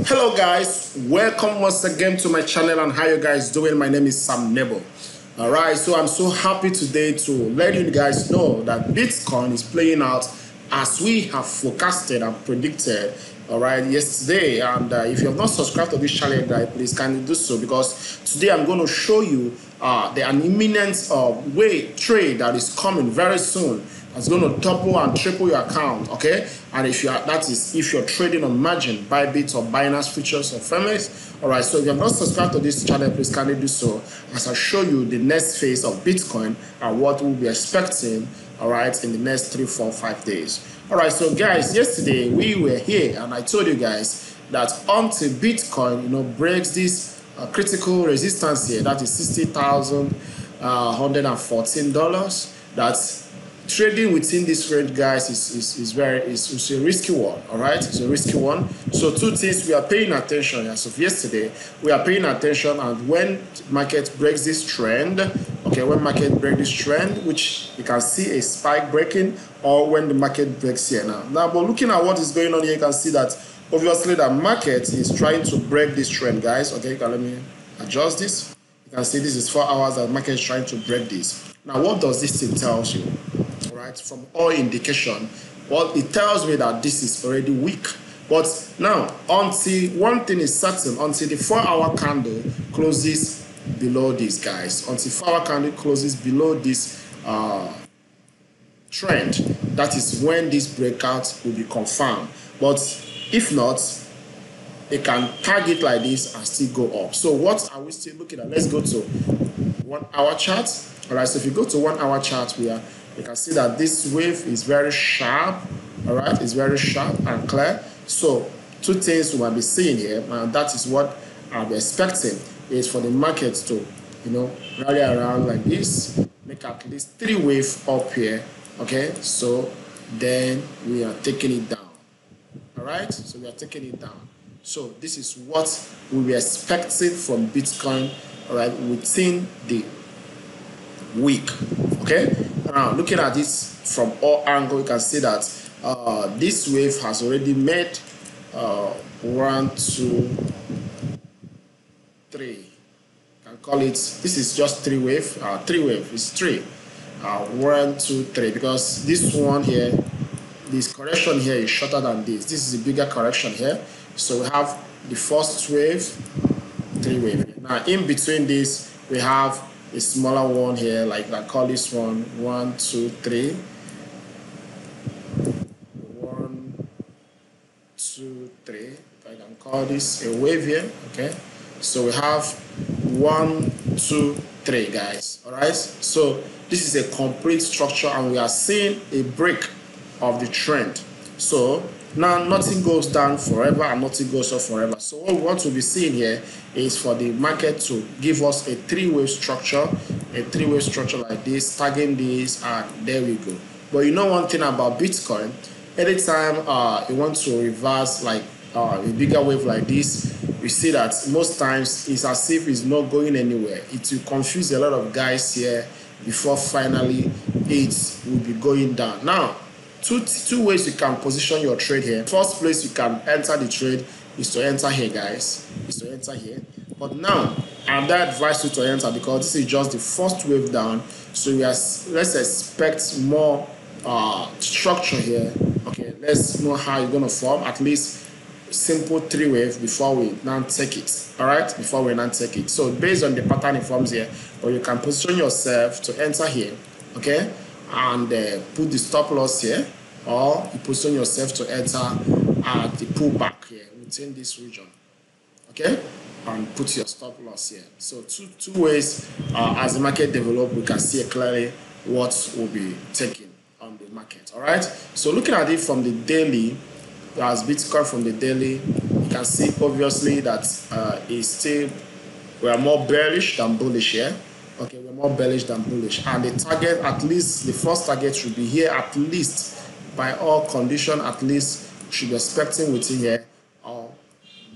Hello guys, welcome once again to my channel and how you guys doing? My name is Sam Nebo. Alright, so I'm so happy today to let you guys know that Bitcoin is playing out as we have forecasted and predicted alright yesterday and uh, if you have not subscribed to this channel guys please kindly do so because today I'm going to show you uh, the imminent uh, way trade that is coming very soon it's going to double and triple your account okay? And if you are that is if you're trading on margin bybit or binance futures or Phemex. All right so if you have not subscribed to this channel please kindly do so. As i show you the next phase of bitcoin and what we'll be expecting all right in the next three four five days. All right so guys yesterday we were here and i told you guys that until bitcoin you know breaks this uh, critical resistance here that is sixty thousand uh, hundred and fourteen dollars that's trading within this range guys is, is, is very is, is a risky one all right? It's a risky one. So two things we are paying attention as of yesterday. We are paying attention and when market breaks this trend okay when market breaks this trend which you can see a spike breaking or when the market breaks here now. Now but looking at what is going on here you can see that obviously the market is trying to break this trend guys. Okay let me adjust this. You can see this is four hours that market is trying to break this now what does this thing tells you right, from all indication, well, it tells me that this is already weak. But now, until one thing is certain, until the four-hour candle closes below this, guys, until four-hour candle closes below this uh, trend, that is when this breakout will be confirmed. But if not, it can target like this and still go up. So what are we still looking at? Let's go to one hour chart. All right, so if you go to one hour chart, we are you can see that this wave is very sharp. All right it's very sharp and clear. So two things we might be seeing here and that is what i'm expecting is for the market to you know rally around like this make at least three wave up here okay? So then we are taking it down. All right so we are taking it down. So this is what we were expecting from bitcoin all right within the week okay now, looking at this from all angles, you can see that uh, this wave has already made uh, one, two, three. You can call it, this is just three wave, uh, three wave, is three. Uh, one, two, three, because this one here, this correction here is shorter than this. This is a bigger correction here. So we have the first wave, three wave. Now, in between this, we have a smaller one here, like I call this one one, two, three. One, two, three. I can call this a wave here, okay? So we have one, two, three, guys. All right. So this is a complete structure, and we are seeing a break of the trend. So now, nothing goes down forever and nothing goes up forever. So what we want to be seeing here is for the market to give us a three-way structure, a three-way structure like this, tagging this, and there we go. But you know one thing about Bitcoin, anytime uh, you want to reverse like uh, a bigger wave like this, we see that most times it's as if it's not going anywhere. It will confuse a lot of guys here before finally it will be going down. Now, two two ways you can position your trade here. First place you can enter the trade is to enter here guys. Is to enter here. But now i'm not advise you to enter because this is just the first wave down. So we are let's expect more uh structure here. Okay let's know how going to form. At least simple three wave before we now take it. All right? Before we now take it. So based on the pattern it forms here or you can position yourself to enter here. Okay and uh, put the stop loss here or you position yourself to enter at the pullback here within this region okay? And put your stop loss here. So two two ways uh, as the market develop we can see clearly what will be taken on the market all right? So looking at it from the daily as bitcoin from the daily you can see obviously that uh, it's still we are more bearish than bullish here okay we're more bearish than bullish. And the target at least the first target should be here at least by all condition at least should be expecting within here or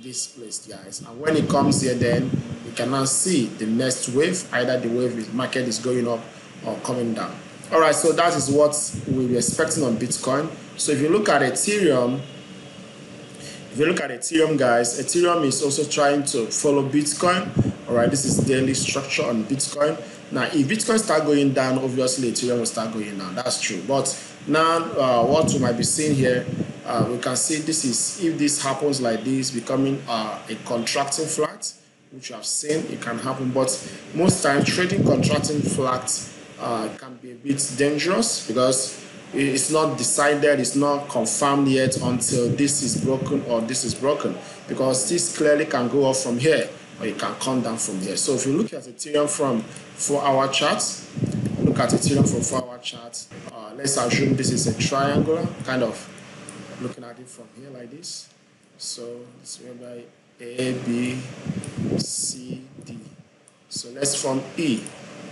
this place guys. And when it comes here then you can now see the next wave either the wave is market is going up or coming down. All right so that is what we'll be expecting on bitcoin. So if you look at ethereum If you look at Ethereum, guys, Ethereum is also trying to follow Bitcoin. All right, this is daily structure on Bitcoin. Now, if Bitcoin start going down, obviously Ethereum will start going down. That's true. But now, uh, what we might be seeing here, uh, we can see this is if this happens like this, becoming uh, a contracting flat, which you have seen, it can happen. But most times, trading contracting flats uh, can be a bit dangerous because it's not decided, it's not confirmed yet until this is broken or this is broken because this clearly can go up from here or it can come down from here. So if you look at Ethereum from 4-hour charts, look at Ethereum from 4-hour charts. uh, let's assume this is a triangular, kind of looking at it from here like this. So it's whereby A, B, C, D. So let's form E,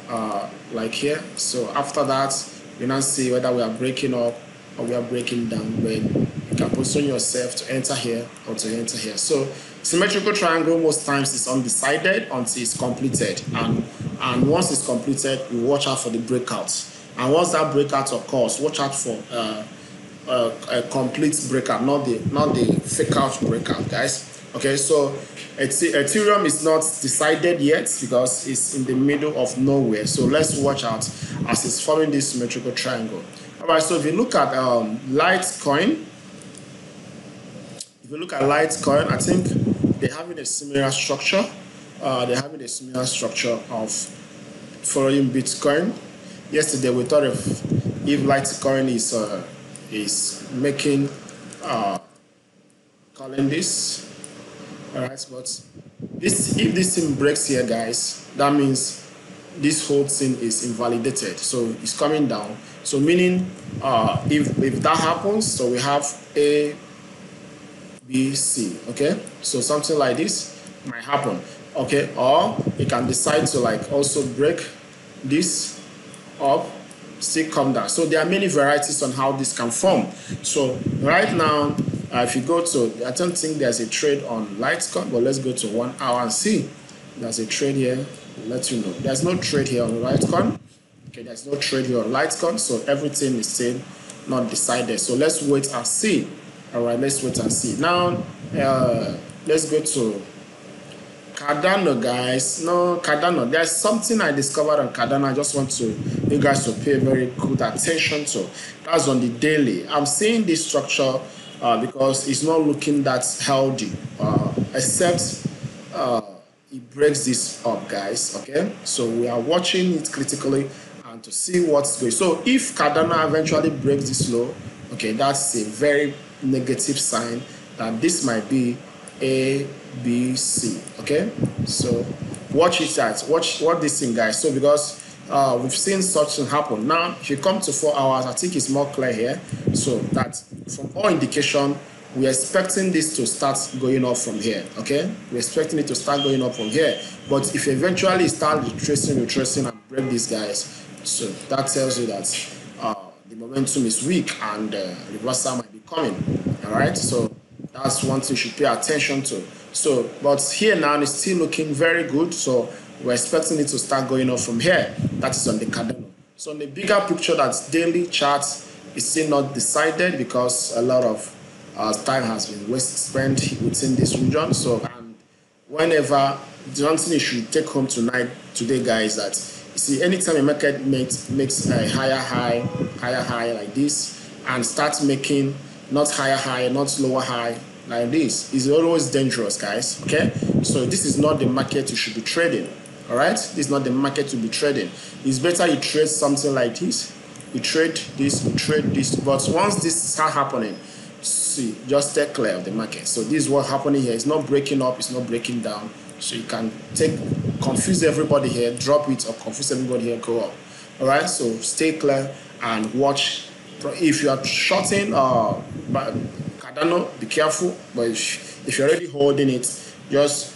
uh, like here. So after that, you now see whether we are breaking up or we are breaking down when you can position yourself to enter here or to enter here. So symmetrical triangle most times is undecided until it's completed. And and once it's completed you watch out for the breakouts. And once that breakout occurs watch out for uh, uh, a complete breakout not the not the fake out breakout guys. Okay so ethereum is not decided yet because it's in the middle of nowhere. So let's watch out as it's forming this symmetrical triangle. All right so if you look at um, litecoin if you look at litecoin i think they're having a similar structure uh, they're having a similar structure of following bitcoin. Yesterday we thought if if litecoin is uh, is making uh, calling this all right but this if this thing breaks here guys that means this whole thing is invalidated. So it's coming down. So meaning uh, if if that happens so we have a b c okay so something like this might happen okay? Or it can decide to like also break this up still come down. So there are many varieties on how this can form. So right now uh, if you go to i don't think there's a trade on litecoin but let's go to one hour and see. There's a trade here let you know. There's no trade here on litecoin okay there's no trade here on litecoin so everything is still not decided. So let's wait and see. All right let's wait and see. Now uh, let's go to Cardano, guys. No, Cardano. There's something I discovered on Cardano. I just want to you guys to pay very good attention to. That's on the daily. I'm seeing this structure uh, because it's not looking that healthy, uh, except uh, it breaks this up, guys. Okay, so we are watching it critically and to see what's going. So if Cardano eventually breaks this low, okay, that's a very negative sign that this might be a B, C. Okay, so watch it out. Watch what this thing, guys. So because uh, we've seen such thing happen. Now, if you come to four hours, I think it's more clear here. So that from all indication, we're expecting this to start going up from here. Okay, we're expecting it to start going up from here. But if eventually start retracing, retracing, and break these guys, so that tells you that uh, the momentum is weak and uh, reversal might be coming. All right, so that's one thing you should pay attention to. So, but here now it's still looking very good. So we're expecting it to start going up from here. That is on the Cardano. So on the bigger picture, that's daily charts is still not decided because a lot of uh, time has been wasted spent within this region. So and whenever the one thing you should take home tonight, today, guys, that you see anytime a market makes makes a higher high, higher high like this, and starts making not higher high, not lower high, like this It's always dangerous, guys. Okay, so this is not the market you should be trading. All right, this is not the market to be trading. It's better you trade something like this. You trade this, you trade this. But once this start happening, see, just stay clear of the market. So this is what happening here. It's not breaking up. It's not breaking down. So you can take confuse everybody here, drop it, or confuse everybody here, go up. All right. So stay clear and watch. If you are shorting, uh, Cardano, be careful. But if, if you're already holding it, just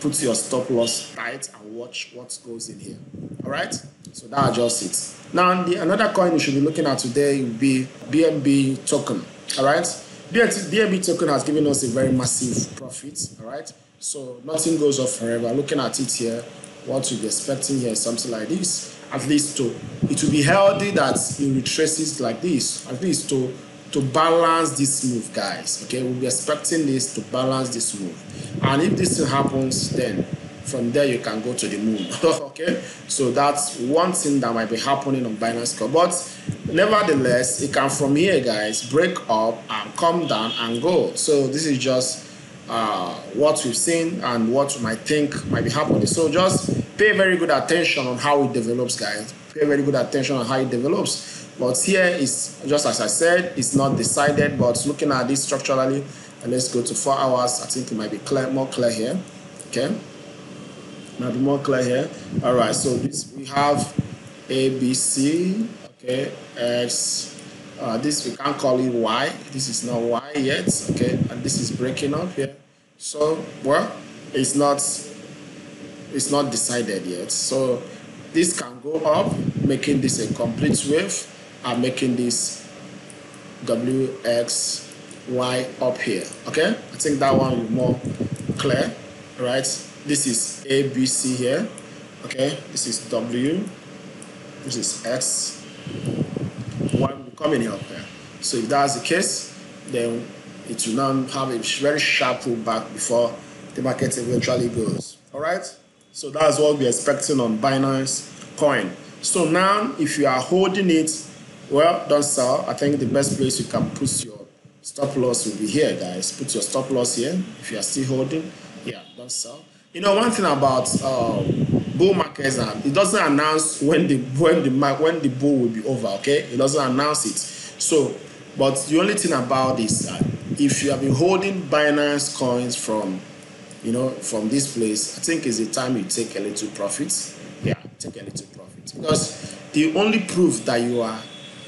put your stop loss tight and watch what goes in here. All right. So that's just it. Now, the another coin you should be looking at today will be BNB token. All right. BNB token has given us a very massive profit. All right. So nothing goes off forever. Looking at it here, what you'll be expecting here is something like this. At least to it will be healthy that it retraces like this. At least to to balance this move guys okay we'll be expecting this to balance this move and if this happens then from there you can go to the moon okay so that's one thing that might be happening on binance Coin. but nevertheless it can from here guys break up and come down and go so this is just uh, what we've seen and what might think might be happening so just pay very good attention on how it develops guys. Pay very good attention on how it develops. But here is just as i said it's not decided but looking at this structurally and let's go to four hours. I think it might be clear more clear here. Okay? Might be more clear here. All right so this we have a b c okay x. Uh, this we can't call it y. This is not y yet okay? And this is breaking up here. So well it's not it's not decided yet so this can go up making this a complete wave and making this WXY up here okay i think that one is more clear right this is A, B, C here. Okay, this is W, this is X. Y will coming up here. So if that's the case, then it will now have a very sharp pullback before the market eventually goes. All right, so that's what we're expecting on Binance Coin. So now, if you are holding it, well, don't sell. I think the best place you can put your stop loss will be here, guys. Put your stop loss here if you are still holding. Yeah, don't sell. You know, one thing about uh, bull markets, uh, it doesn't announce when the when the when the bull will be over. Okay, it doesn't announce it. So, but the only thing about this, uh, if you have been holding Binance coins from, you know, from this place, I think it's the time you take a little profit. Yeah, take a little profit because the only proof that you are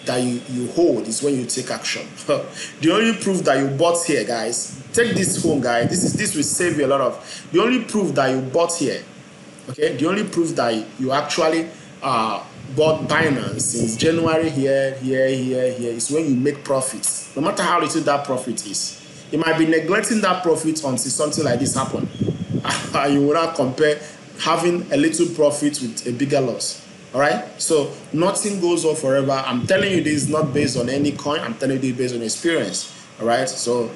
that you, you hold is when you take action. the only proof that you bought here, guys, take this home, guys. This is this will save you a lot of. The only proof that you bought here, okay, the only proof that you actually uh, bought Binance since January here, here, here, here is when you make profits. No matter how little that profit is, you might be neglecting that profit until something like this happen. you will not compare having a little profit with a bigger loss. All right. So nothing goes on forever. I'm telling you this is not based on any coin. I'm telling you this based on experience. All right. So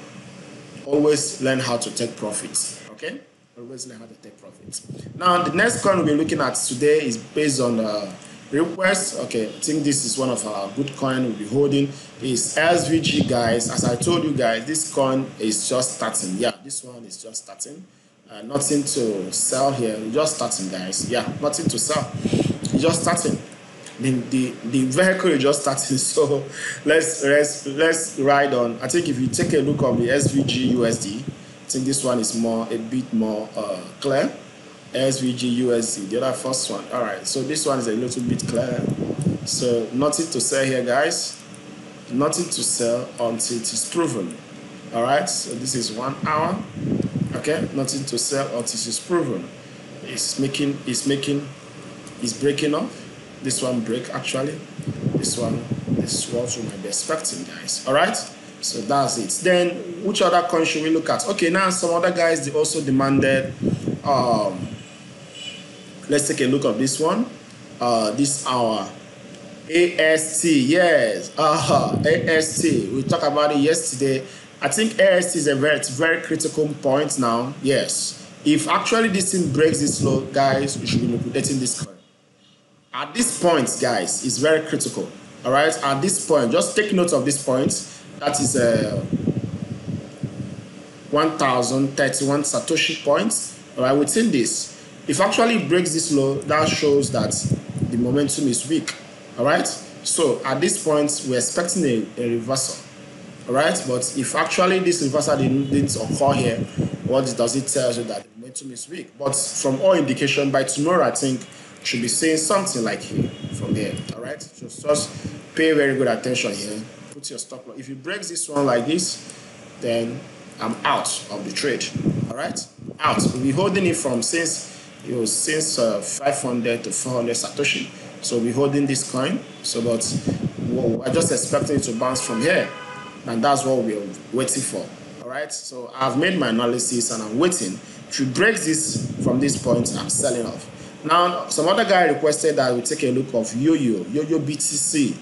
always learn how to take profits. Okay. Always learn how to take profits. Now the next coin we'll be looking at today is based on uh, request. Okay. I think this is one of our good coin we'll be holding. Is SVG guys. As I told you guys, this coin is just starting. Yeah, this one is just starting. Uh, nothing to sell here. Just starting, guys. Yeah, nothing to sell just starting. The, the, the vehicle is just starting. So let's let's let's ride on. I think if you take a look on the SVG USD, I think this one is more a bit more uh, clear. SVG USD, the other first one. All right, so this one is a little bit clear. So nothing to sell here, guys. Nothing to sell until it is proven. All right, so this is one hour. Okay, nothing to sell until it is proven. It's making it's making it's breaking off. This one break actually. This one, this one we might be expecting, guys. All right. So that's it. Then which other coin should we look at? Okay, now some other guys they also demanded. Um, let's take a look at this one. Uh, this our AST. Yes, Uh-huh. AST. We talked about it yesterday. I think AST is a very, very critical point now. Yes. If actually this thing breaks this low, guys, we should be liquidating this coin. At this point, guys, it's very critical. All right, at this point, just take note of this point. That is uh, 1031 Satoshi points. All right, within this, if actually breaks this low, that shows that the momentum is weak. All right, so at this point, we're expecting a, a reversal. All right, but if actually this reversal didn't, didn't occur here, what does it tell you that the momentum is weak? But from all indication, by tomorrow, I think should be saying something like here from here. All right, so just pay very good attention here. Put your stop loss. If you break this one like this, then I'm out of the trade. All right, out. We'll be holding it from since it was since uh, 500 to 400 satoshi. So we're holding this coin. So, but we're just expecting it to bounce from here, and that's what we're waiting for. All right. So I've made my analysis and I'm waiting. If you break this from this point, I'm selling off. Now, some other guy requested that we take a look of Yo-Yo, Yo-Yo BTC.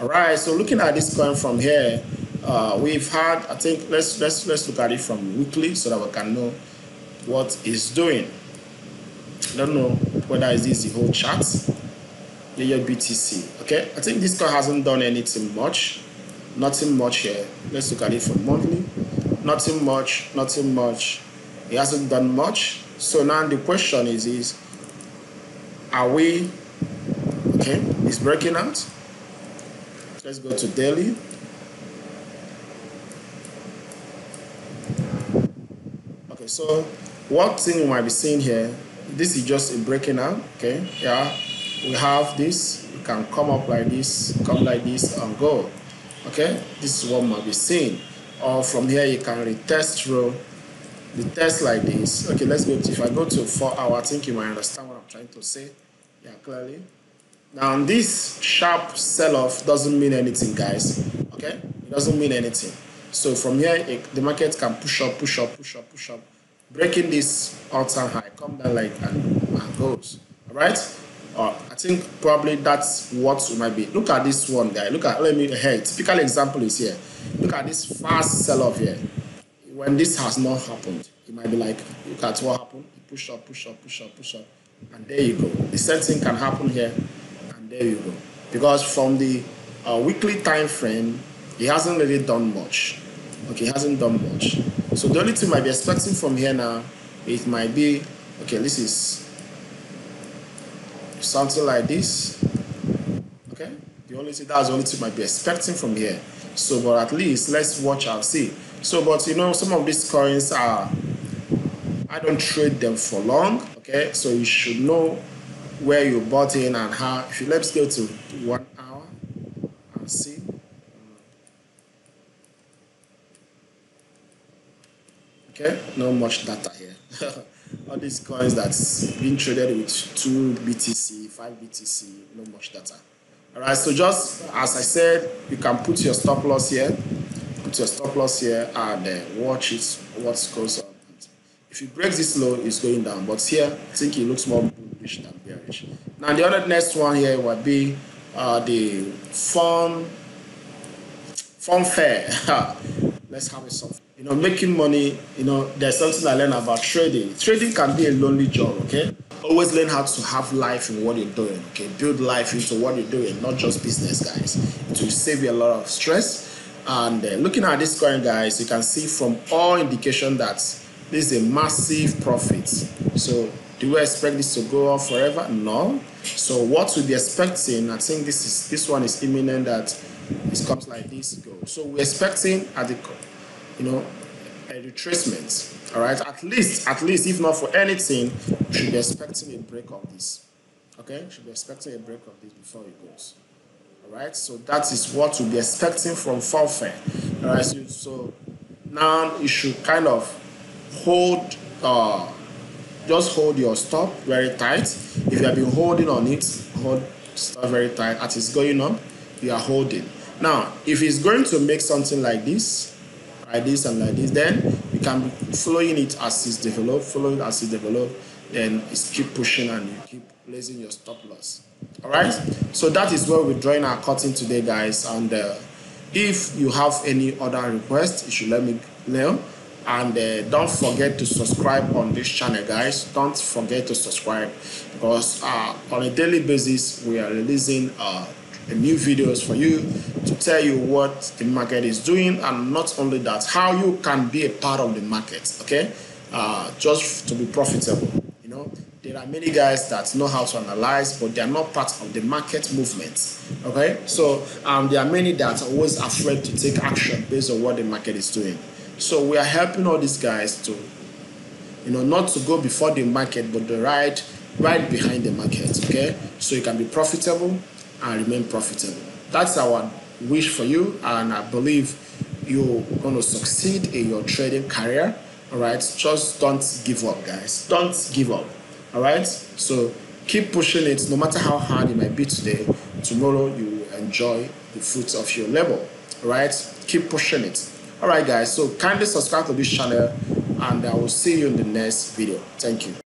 All right, so looking at this coin from here, uh, we've had i think let's let's let's look at it from weekly so that we can know what it's doing i don't know whether is this the whole chart yeah btc okay? I think this guy hasn't done anything much. Nothing much here. Let's look at it for monthly. Nothing much nothing much. He hasn't done much. So now the question is is are we okay it's breaking out. Let's go to daily okay so one thing you might be seeing here this is just a breaking out okay? Yeah we have this you can come up like this come like this and go okay? This is what might be seen. Or from here you can retest row the test like this. Okay let's go to if i go to four hour i think you might understand what i'm trying to say. Yeah clearly. Now this sharp sell-off doesn't mean anything guys okay? It doesn't mean anything. So from here it, the market can push up push up push up push up breaking this all-time high come down like and, and goes all right uh, I think probably that's what you might be. Look at this one guy. Look at let me here. Typical example is here. Look at this fast sell-off here. When this has not happened, you might be like, look at what happened. Push up, push up, push up, push up, and there you go. The same thing can happen here, and there you go. Because from the uh, weekly time frame, he hasn't really done much. Okay, he hasn't done much. So the only thing might be expecting from here now, it might be okay. This is something like this. Okay, the only thing that's the only thing might be expecting from here. So, but at least let's watch and see. So, but you know, some of these coins are I don't trade them for long. Okay, so you should know where you bought in and how. If you let's go to one hour and see. Okay, not much data here. all these coins that's being traded with 2 BTC, 5 BTC, no much data. All right, so just as I said, you can put your stop loss here, put your stop loss here and uh, watch it, what goes on. If it breaks this low, it's going down. But here, I think it looks more bullish than bearish. Now, the other next one here will be uh, the fun, FunFair. Let's have a soft you know, making money, you know, there's something I learned about trading. Trading can be a lonely job, okay? Always learn how to have life in what you're doing, okay? Build life into what you're doing, not just business, guys. It will save you a lot of stress. And uh, looking at this coin, guys, you can see from all indication that this is a massive profit. So do we expect this to go on forever? No. So what we'll be expecting, I think this is this one is imminent that it comes like this go. So we're expecting at the you know, a retracement. All right, at least, at least, if not for anything, you should be expecting a break of this. Okay, you should be expecting a break of this before it goes. All right, so that is what we'll be expecting from FunFair. All right, so, so now you should kind of hold, uh, just hold your stop very tight. If you have been holding on it, hold stop very tight. As it's going up, you are holding. Now, if it's going to make something like this, like this and like this then you can be following it as it's developed following as it's developed then it's keep pushing and you keep placing your stop loss. All right? So that is where we're drawing our cutting today guys and uh, if you have any other requests you should let me know. And uh, don't forget to subscribe on this channel guys. Don't forget to subscribe because uh, on a daily basis we are releasing uh, new videos for you to tell you what the market is doing and not only that how you can be a part of the market okay? Uh, just to be profitable you know? There are many guys that know how to analyze but they are not part of the market movement okay? So um, there are many that are always afraid to take action based on what the market is doing. So we are helping all these guys to you know not to go before the market but the right right behind the market okay? So you can be profitable and remain profitable. That's our wish for you, and I believe you're going to succeed in your trading career. All right, just don't give up, guys. Don't give up. All right, so keep pushing it no matter how hard it might be today. Tomorrow you will enjoy the fruits of your labor. All right, keep pushing it. All right, guys, so kindly subscribe to this channel, and I will see you in the next video. Thank you.